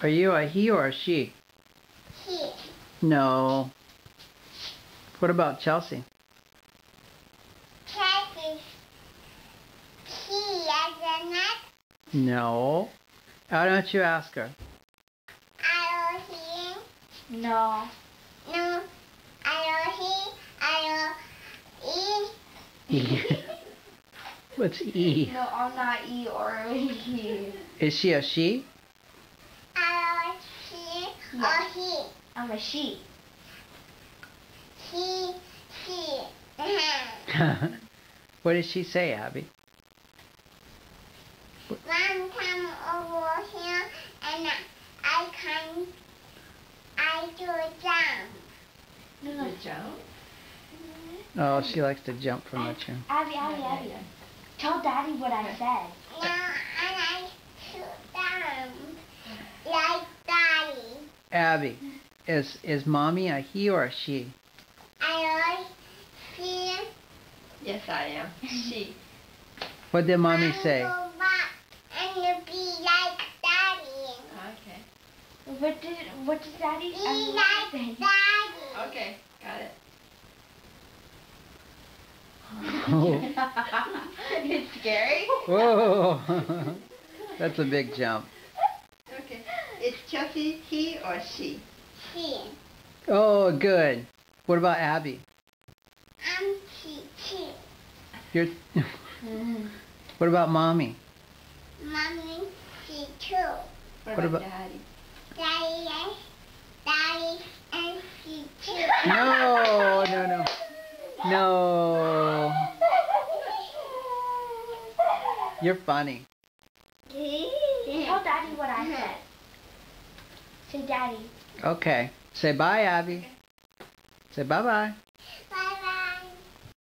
Are you a he or a she? He. No. What about Chelsea? Chelsea. He as a nut. No. Why don't you ask her? Are he? No. No. Are he? Are he? E. What's E? No, I'm not E or a he. Is she a she? Are he? I'm a she. He. He. what did she say, Abby? Mom come over here and I can I do a jump. No, no. jump? Oh, she likes to jump from the chair. Abby, Abby, Abby. Tell Daddy what I said. Now and I shoot down like daddy. Abby, is is mommy a he or a she? I see Yes, I am. She. What did mommy and say? Go back and be like daddy. Okay. What did what did Daddy Be I like did he say? daddy. Okay, got it. it's scary. Whoa, that's a big jump. Okay. Is Chelsea he or she? See. Oh, good. What about Abby? I'm she too. You're. what about mommy? Mommy she too. What, What about, about- daddy? Daddy yes. Daddy and she too. No, no, no, no. You're funny. Tell Daddy what I said. Say Daddy. Okay. Say bye, Abby. Say bye bye.